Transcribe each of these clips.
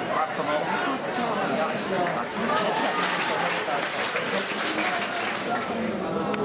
ファーストのがっ。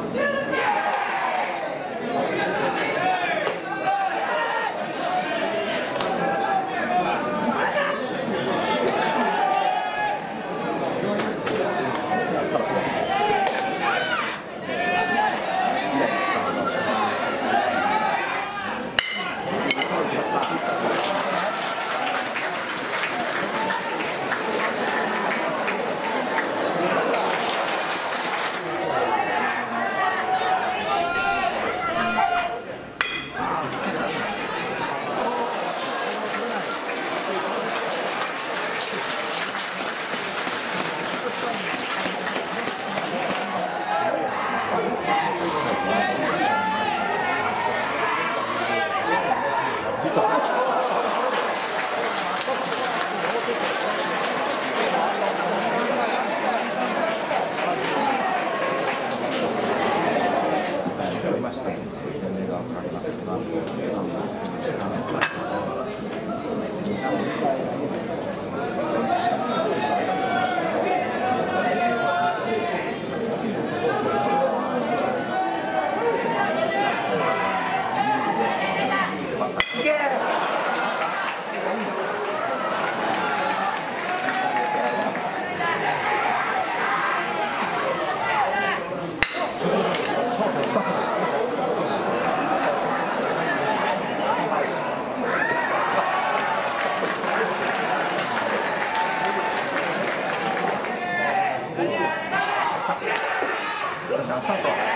スタート。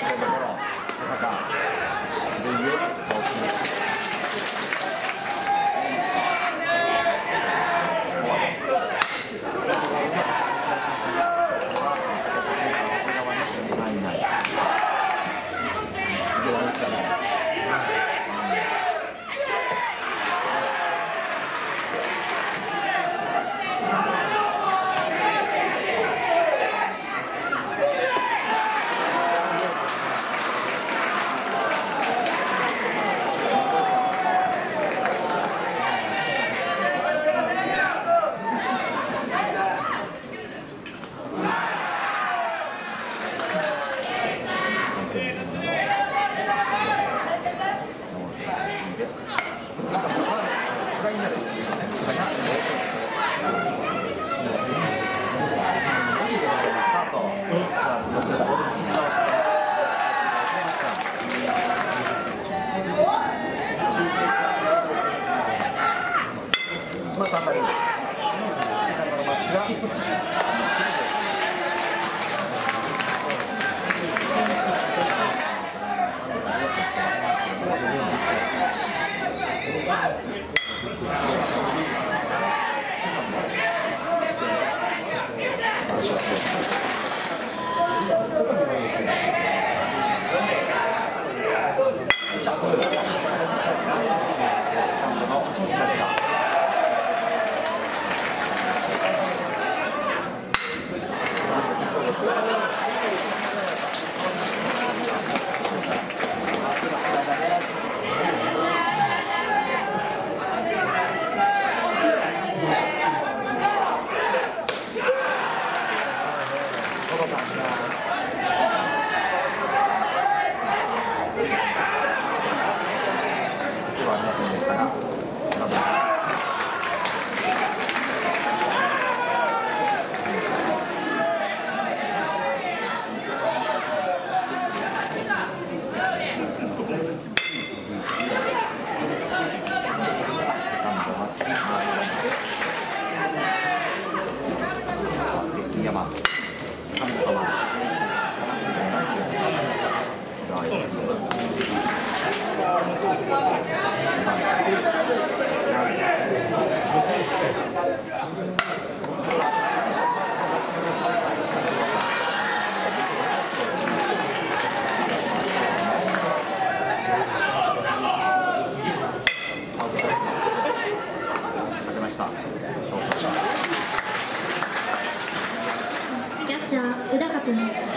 ったところまさか。speaking. Thank you.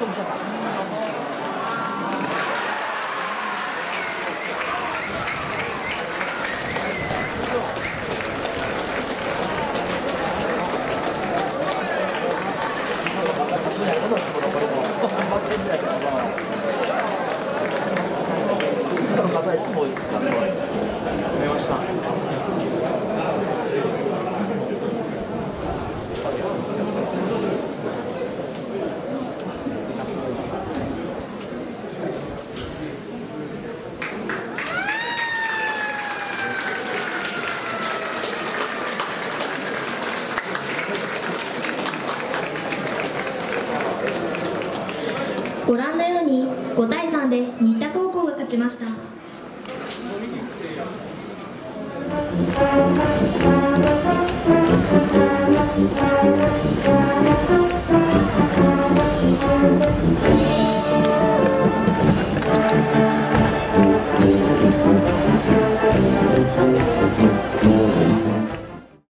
Cục sạc. ました。